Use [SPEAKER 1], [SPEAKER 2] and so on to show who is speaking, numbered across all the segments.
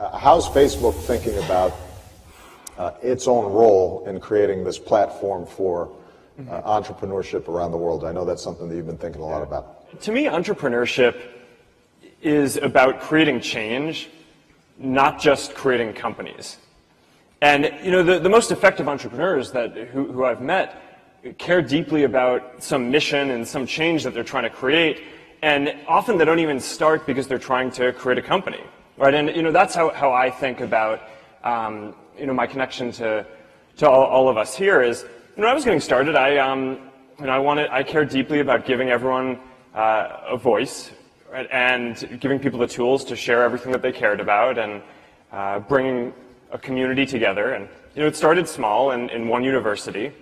[SPEAKER 1] Uh, how's Facebook thinking about uh, its own role in creating this platform for uh, entrepreneurship around the world? I know that's something that you've been thinking a lot about.
[SPEAKER 2] To me, entrepreneurship is about creating change, not just creating companies. And you know, the, the most effective entrepreneurs that who, who I've met care deeply about some mission and some change that they're trying to create, and often they don't even start because they're trying to create a company, right? And you know, that's how, how I think about um, you know my connection to to all, all, of us here is you know, when I was getting started, I um, you know I wanted I cared deeply about giving everyone uh, a voice right, and giving people the tools to share everything that they cared about and uh, bringing a community together. And you know, it started small in, in one university,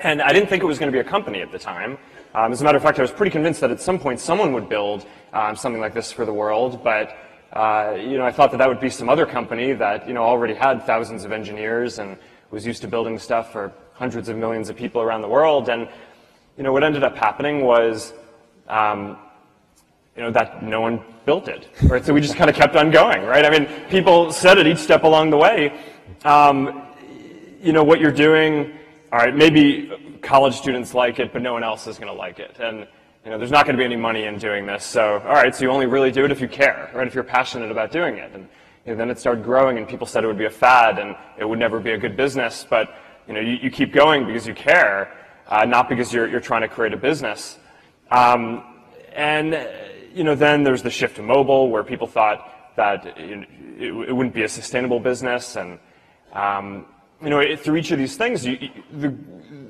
[SPEAKER 2] and I didn't think it was going to be a company at the time. Um, as a matter of fact, I was pretty convinced that at some point someone would build um, something like this for the world, but uh, you know, I thought that that would be some other company that you know already had thousands of engineers and was used to building stuff for hundreds of millions of people around the world. And you know, what ended up happening was um, you know, that no one built it, right? So we just kind of kept on going, right? I mean, people said it each step along the way, um, you know, what you're doing, all right, maybe college students like it, but no one else is going to like it. And, you know, there's not going to be any money in doing this. So, all right, so you only really do it if you care, right? If you're passionate about doing it. And you know, then it started growing and people said it would be a fad and it would never be a good business. But, you know, you, you keep going because you care, uh, not because you're, you're trying to create a business. Um, and, you know, then there's the shift to mobile where people thought that it, it, it wouldn't be a sustainable business. And, um, you know, it, through each of these things, you, the,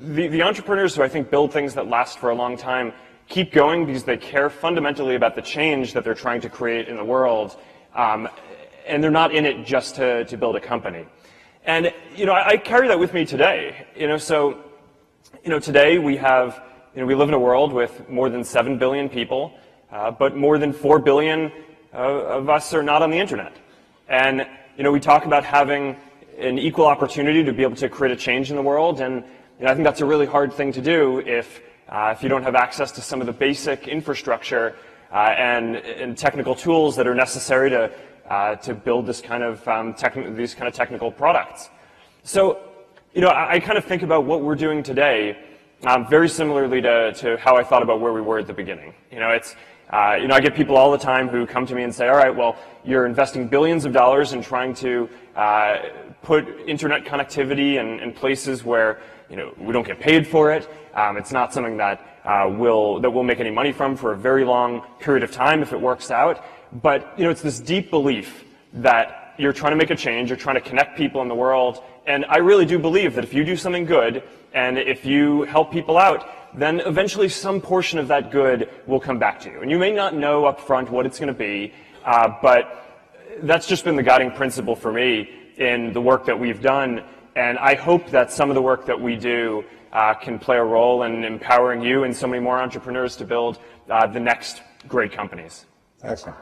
[SPEAKER 2] the, the entrepreneurs who I think build things that last for a long time keep going because they care fundamentally about the change that they're trying to create in the world. Um, and they're not in it just to, to build a company. And, you know, I, I carry that with me today. You know, so, you know, today we have, you know, we live in a world with more than 7 billion people. Uh, but more than 4 billion uh, of us are not on the internet. And you know, we talk about having an equal opportunity to be able to create a change in the world, and you know, I think that's a really hard thing to do if, uh, if you don't have access to some of the basic infrastructure uh, and, and, technical tools that are necessary to, uh, to build this kind of, um, these kind of technical products. So, you know, I, I kind of think about what we're doing today um, very similarly to, to how I thought about where we were at the beginning. You know, it's, uh, you know, I get people all the time who come to me and say, all right, well, you're investing billions of dollars in trying to uh, put internet connectivity in, in, places where, you know, we don't get paid for it. Um, it's not something that, uh, will, that we'll make any money from for a very long period of time if it works out. But, you know, it's this deep belief that you're trying to make a change, you're trying to connect people in the world, and I really do believe that if you do something good, and if you help people out, then eventually some portion of that good will come back to you. And you may not know up front what it's going to be, uh, but that's just been the guiding principle for me in the work that we've done. And I hope that some of the work that we do uh, can play a role in empowering you and so many more entrepreneurs to build uh, the next great companies.
[SPEAKER 1] Excellent.